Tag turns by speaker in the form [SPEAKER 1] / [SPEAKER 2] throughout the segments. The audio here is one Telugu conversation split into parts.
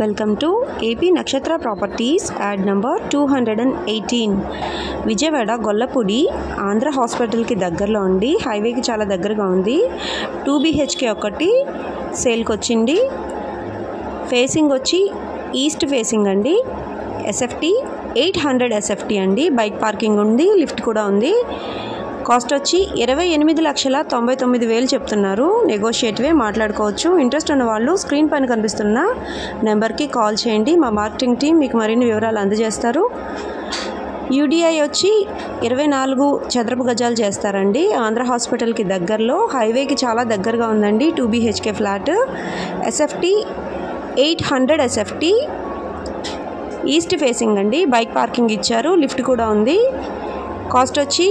[SPEAKER 1] Welcome to AP Nakshatra properties ad number two hundred and eighteen Vijayawada Gollapudi Andhra హాస్పిటల్కి దగ్గరలో ఉండి హైవేకి చాలా దగ్గరగా ఉంది. టూ బీహెచ్కే ఒకటి సేల్కి వచ్చింది ఫేసింగ్ వచ్చి ఈస్ట్ ఫేసింగ్ అండి. ఎస్ఎఫ్టీ ఎయిట్ హండ్రెడ్ ఎస్ఎఫ్టీ అండి. బైక్ పార్కింగ్ ఉంది లిఫ్ట్ కూడా ఉంది. కాస్ట్ వచ్చి ఇరవై ఎనిమిది లక్షల తొంభై తొమ్మిది వేలు చెప్తున్నారు. నెగోషియేటివే మాట్లాడుకోవచ్చు. ఇంట్రెస్ట్ ఉన్న వాళ్ళు స్క్రీన్ పైన కనిపిస్తున్న నెంబర్కి కాల్ చేయండి. మా మార్కెటింగ్ టీం మీకు మరిన్ని వివరాలు అందజేస్తారు. యూడిఐ వచ్చి ఇరవై నాలుగు చదరపు గజాలు చేస్తారండి. ఆంధ్ర హాస్పిటల్కి దగ్గరలో హైవేకి చాలా దగ్గరగా ఉందండి. Two BHK flat. SFT eight hundred SFT east facing అండి. బైక్ పార్కింగ్ ఇచ్చారు. లిఫ్ట్ కూడా ఉంది. కాస్ట్ వచ్చి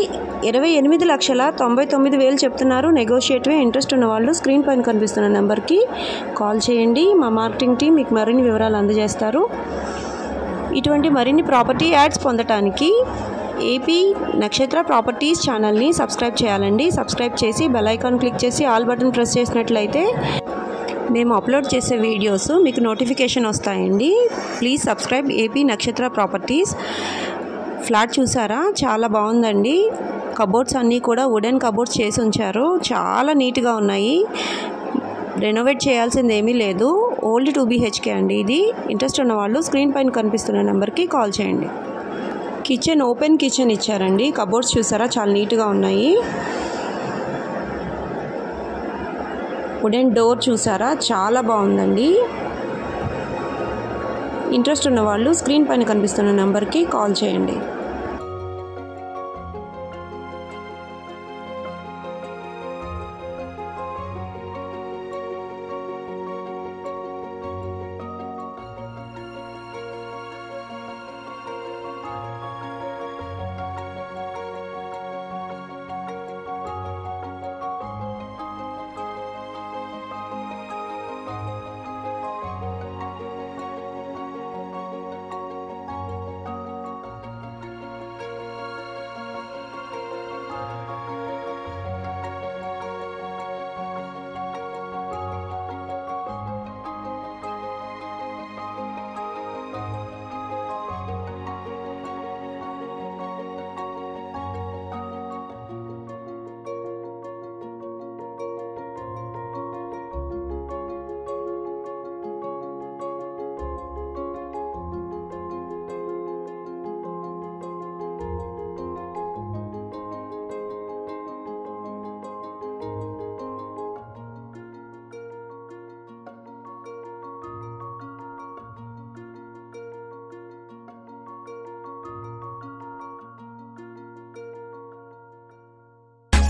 [SPEAKER 1] ఇరవై ఎనిమిది లక్షల తొంభై తొమ్మిది వేలు చెప్తున్నారు. నెగోషియేటివ్ ఇంట్రెస్ట్ ఉన్న వాళ్ళు స్క్రీన్ పైన కనిపిస్తున్న నెంబర్కి కాల్ చేయండి. మా మార్కెటింగ్ టీం మీకు మరిన్ని వివరాలు అందజేస్తారు. ఇటువంటి మరిన్ని ప్రాపర్టీ యాడ్స్ పొందటానికి ఏపీ నక్షత్ర ప్రాపర్టీస్ ఛానల్ని సబ్స్క్రైబ్ చేయాలండి. సబ్స్క్రైబ్ చేసి బెల్ ఐకాన్ క్లిక్ చేసి ఆల్ బటన్ ప్రెస్ చేసినట్లయితే మేము అప్లోడ్ చేసే వీడియోస్ మీకు నోటిఫికేషన్ వస్తాయండి. Please subscribe AP Nakshatra properties flat చూసారా? చాలా బాగుందండి. కబోర్డ్స్ అన్నీ కూడా వుడెన్ కబోర్డ్స్ చేసి ఉంచారు. చాలా నీట్గా ఉన్నాయి. రెనోవేట్ చేయాల్సింది ఏమీ లేదు. ఓల్డ్ టూ బీహెచ్కే అండి ఇది. ఇంట్రెస్ట్ ఉన్న వాళ్ళు స్క్రీన్ పైన కనిపిస్తున్న నెంబర్కి కాల్ చేయండి. కిచెన్ ఓపెన్ కిచెన్ ఇచ్చారండి. కబోర్డ్స్ చూసారా? చాలా నీట్గా ఉన్నాయి. వుడెన్ డోర్ చూసారా? చాలా బాగుందండి. ఇంట్రెస్ట్ ఉన్న వాళ్ళు స్క్రీన్ పైన కనిపిస్తున్న నెంబర్కి కాల్ చేయండి.